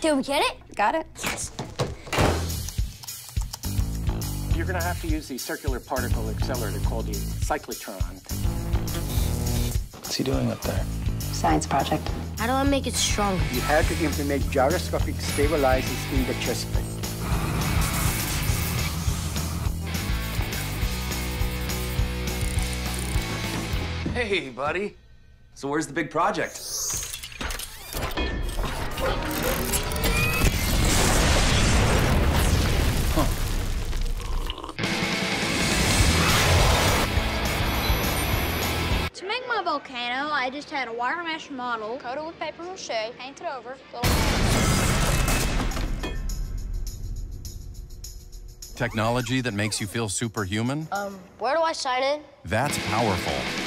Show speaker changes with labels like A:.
A: Did we get it?
B: Got it.
A: Yes.
C: You're going to have to use the circular particle accelerator called the cyclotron.
D: What's he doing up there?
B: Science project.
A: How do I make it stronger?
E: You have to implement gyroscopic stabilizers in the chest plate.
F: Hey, buddy. So where's the big project?
G: To make volcano, I just had a wire mesh model, coated with paper mache, painted over.
H: Technology that makes you feel superhuman?
A: Um, where do I sign in?
H: That's powerful.